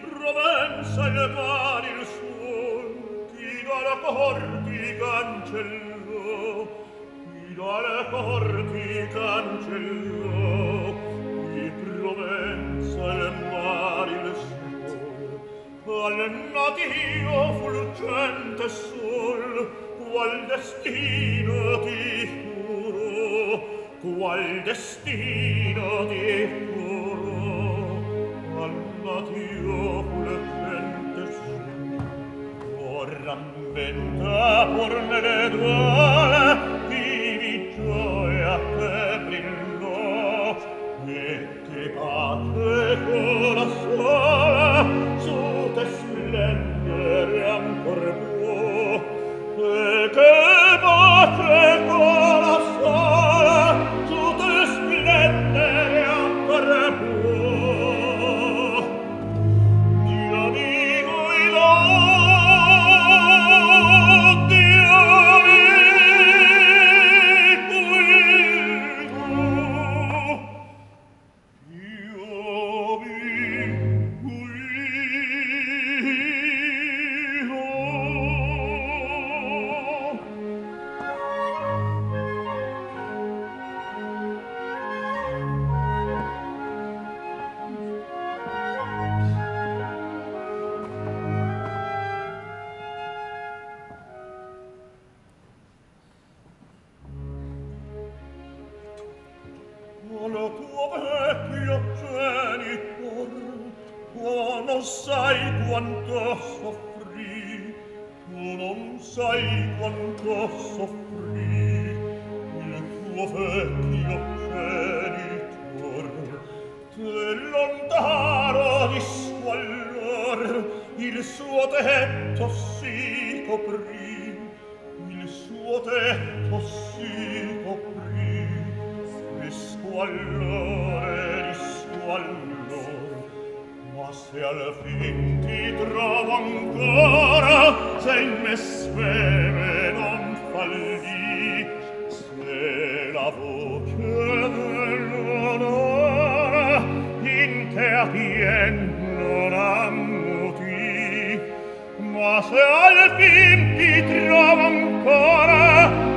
Provenza elevar il suon, chi dalle corti cancellò, chi dalle corti cancellò, di Provenza elevar il sol. al natio fulgente sol, qual destino ti giuro, qual destino ti giuro, rammenta pur nelle duole vivi gioia che brillò e che batte con la sola su te splendere più non sai quanto soffrì, tu non sai quanto soffrì il tuo vecchio genitor. Te lontano di squallor il suo tetto si coprì, il suo tetto si coprì, e squallor se al fin ti trovo ancora se in me speme non fallì se la voce dell'onore in te appien non ammuti ma se al fin ti trovo ancora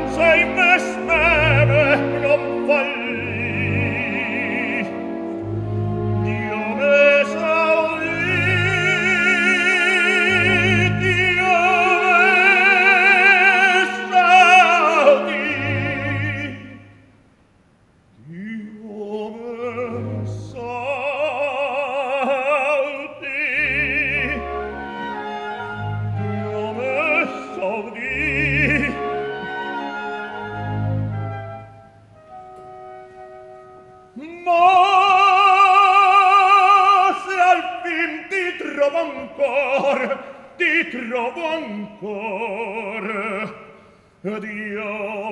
ancor ti trovo ancor. Ed io